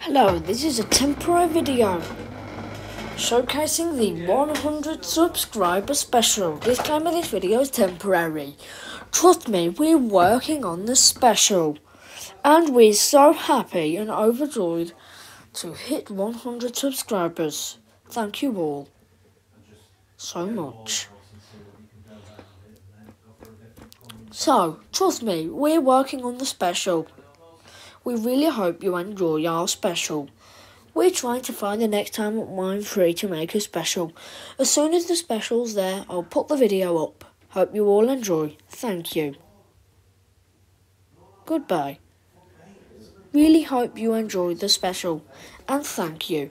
Hello, this is a temporary video showcasing the 100 subscriber special. Disclaimer this video is temporary. Trust me, we're working on the special. And we're so happy and overjoyed to hit 100 subscribers. Thank you all so much. So, trust me, we're working on the special. We really hope you enjoy our special. We're trying to find the next time I'm free to make a special. As soon as the special's there, I'll put the video up. Hope you all enjoy. Thank you. Goodbye. Really hope you enjoyed the special, and thank you.